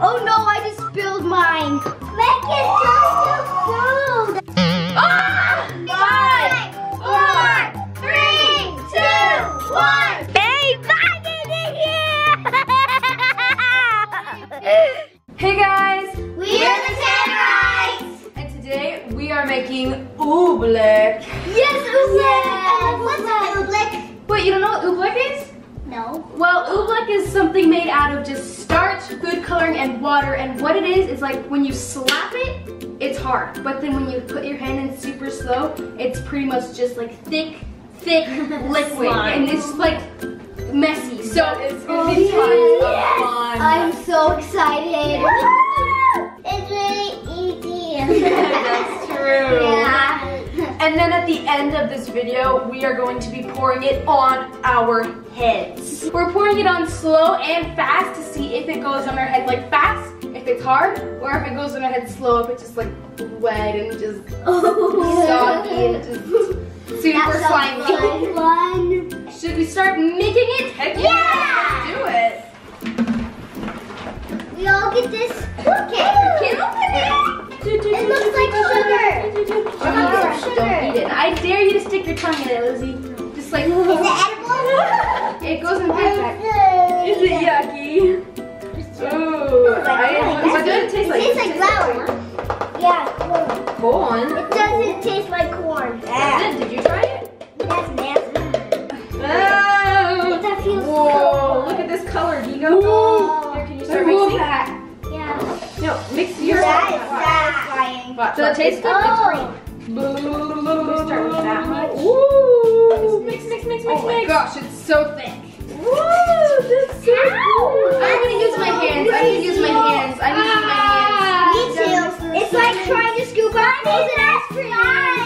Oh no, I just spilled mine. Make it turn to food. Ah! Five, four, three, two, one. Hey, Hey guys! We are the Tannerites. And today we are making oobleck. Yes, oobleck. What's an oobleck? Wait, you don't know what oobleck is? No. Well, oobleck is something made out of just starch, food coloring, and water. And what it is, is like when you slap it, it's hard. But then when you put your hand in super slow, it's pretty much just like thick, thick liquid. Slime. And it's like messy. So it's gonna be yes. fun. I'm so excited. it's really easy. That's true. Yeah. And then at the end of this video, we are going to be pouring it on our heads. We're pouring it on slow and fast to see if it goes on our head like fast, if it's hard, or if it goes on our head slow, if it's just like wet and just oh. soggy and just super That sounds slimy. fun. Should we start making it? Heck Yeah! Let's do it. We all get this. I dare you to stick your tongue in it, Lizzie. Just like Is it edible? it goes in the backpack. Is it yucky? Ooh, I, what does it taste like? It tastes like flour. Yeah, corn. Corn. It doesn't taste like corn. It? Did you try it? That's nasty. Oh. That feels Whoa, so look at this color, Digo. Oh. Here, can you start mixing? Yeah. No, mix your That is satisfying. Does it taste good? Oh. Start with that much. Ooh. Mix, mix, mix, mix, Oh my gosh, it's so thick. Woo, that's ah! so cool. I'm gonna use my hands. I'm gonna use my hands. I'm gonna use my hands. Me too. It's like trying to scoop out an ice cream.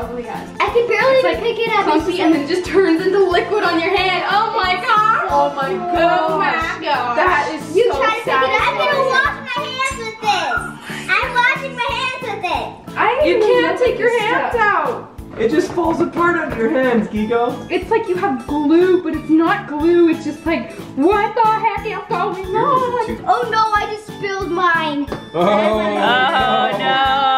Probably has. I can barely It's even like pick it up. Clumpy and then it just turns into liquid on your hand. Oh my gosh! Oh my Oh my gosh! That is You so try to pick it up. I'm gonna wash my hands with this. I'm washing my hands with it. I you can't take your hands out. It just falls apart on your hands, Gigo. It's like you have glue, but it's not glue. It's just like, what the heck is going on? Oh no, I just spilled mine. Oh, oh no.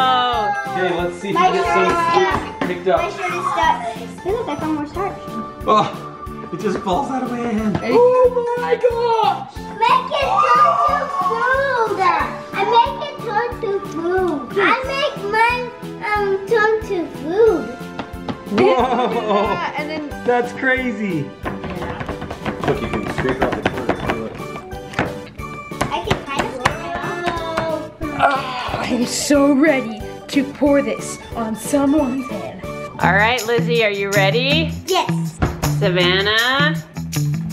Okay, let's see if My we get is some stuck. picked My up. shirt is stuck. Look, I found more starch. Oh, it just falls out of my hand. Oh my gosh! Make it turn to food. I make it turn to food. I make mine um turn to food. Whoa, and then that's crazy. Look, you can scrape out the corner. I can kind of scrape it off. Ah, I'm so ready to pour this on someone's head. All right, Lizzie, are you ready? Yes. Savannah,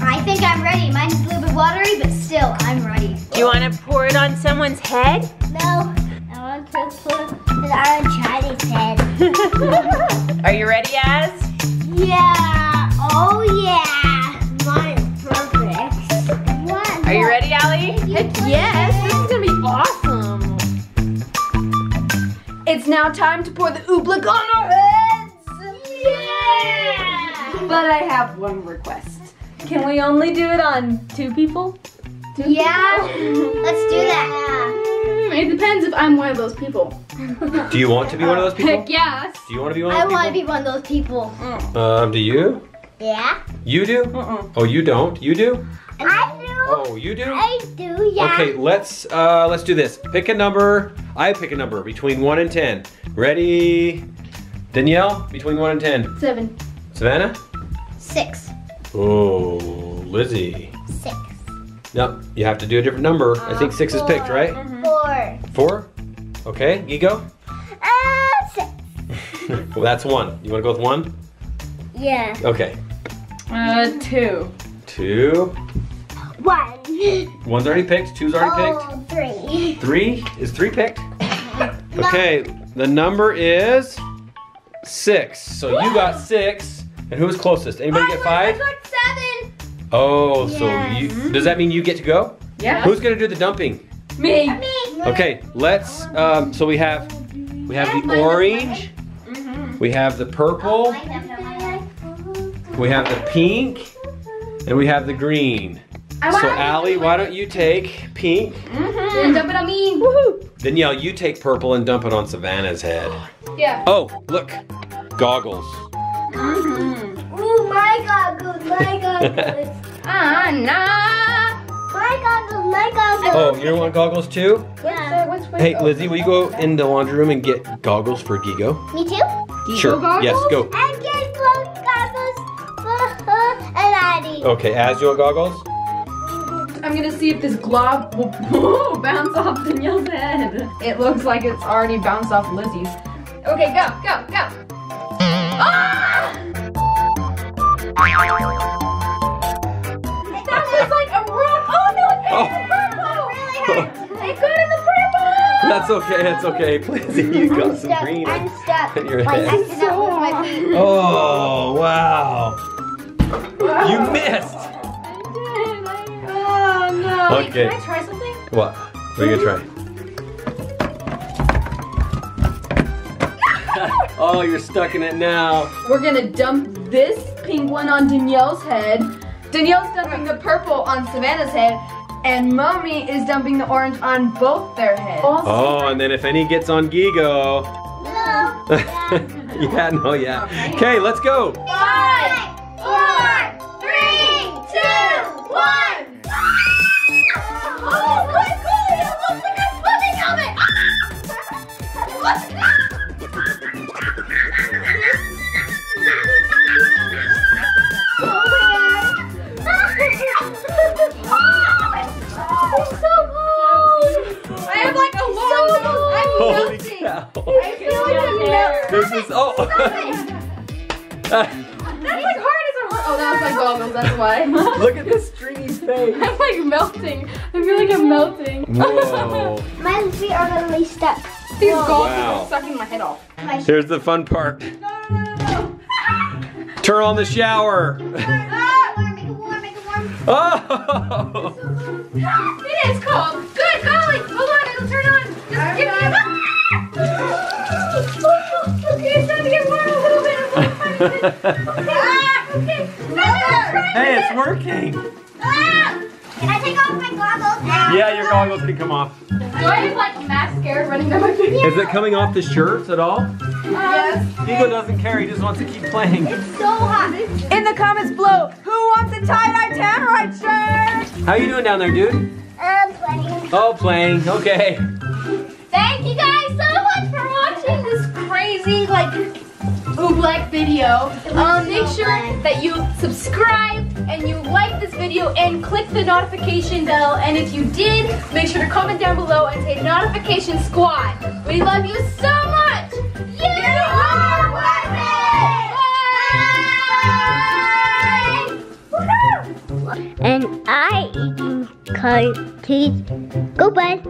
I think I'm ready. Mine's a little bit watery, but still, I'm ready. do you want to pour it on someone's head? No, I want to put it on Charlie's head. Are you ready, Az? Yeah. Oh yeah. Mine is perfect. What? Are you ready, Allie? Heck yes, this is gonna be awesome. It's now time to pour the oobleck on our heads. Yeah. But I have one request. Can we only do it on two people? Two Yeah. Let's do that. Hmm, It depends if I'm one of those people. Do you want to be one of those people? Heck yes. Do you want to be one of those people? I want to be one of those people. Um, do you? Yeah. You do? Uh-uh. Oh, you don't? You do? I do. Oh, you do? I do. Yeah. Okay, let's uh, let's do this. Pick a number. I pick a number between one and ten. Ready? Danielle, between one and ten. Seven. Savannah? Six. Oh, Lizzie. Six. No, you have to do a different number. I think six is picked, right? Four. Four? Okay, Gigo? Uh, six. well, that's one. You want to go with one? Yeah. Okay. Uh, two. Two. One. One's already picked. Two's already picked. Oh, three. Three is three picked. Okay, the number is six. So you got six. And who was closest? Anybody get I five? got seven. Oh, so you, does that mean you get to go? Yeah. Who's gonna do the dumping? Me. Me. Okay, let's. Um, so we have we have the orange, we have the purple, we have the pink, and we have the green. So want Allie, why don't you take pink? And dump it on me. Woohoo. Danielle, you take purple and dump it on Savannah's head. Yeah. Oh, look, goggles. Ooh, my goggles, my goggles. Ah, nah. my goggles, my goggles. Oh, you want goggles too? Yeah. What's with Hey, Lizzie, will you go in the laundry room and get goggles for Gigo? Me too? Sure. goggles? Yes, go. And get both goggles for her and Addie. Okay, as your goggles. I'm gonna see if this glob will bounce off Danielle's head. It looks like it's already bounced off Lizzie's. Okay, go, go, go. Ah! That was like a rock. Oh no, it Oh. hit the purple. It got in the purple. That's okay, that's okay. Please, you got I'm some stuck. green I'm stuck. in your Like, head. I cannot move my feet. Oh, wow. You missed. Oh. Wait, Okay. can I try something? What? What are you gonna try? oh, you're stuck in it now. We're gonna dump this pink one on Danielle's head. Danielle's dumping the purple on Savannah's head. And mommy is dumping the orange on both their heads. Oh, oh and then if any gets on Gigo. No. yeah, no, yeah. Okay, let's go. Five, That's like hard as a Oh, that was my goggles, that's why. Look at this stringy face. I'm like melting. I feel like I'm melting. Whoa. My feet are literally stuck. These goggles Wow. are sucking my head off. My Here's the fun part. Turn on the shower. Ah, warm, make it warm, make it warm. Oh. It is cold. Good golly. Hold on, it'll turn on. Just give me a Hey, it's working. Can I take off my goggles? Yeah, your goggles can come off. Do I have like mascara running down my face? Is it coming off the shirts at all? Yes. Hugo doesn't care. He just wants to keep playing. It's so hot. In the comments below, who wants a tie-dye Tannerite shirt? How you doing down there, dude? I'm playing. Oh, playing. Okay. Thank you guys so much for watching this crazy like oobleck video. Um, make sure that you subscribe and you like this video and click the notification bell. And if you did, make sure to comment down below and say notification squad. We love you so much. You are worth it. Bye. And I eating cookies. Goodbye.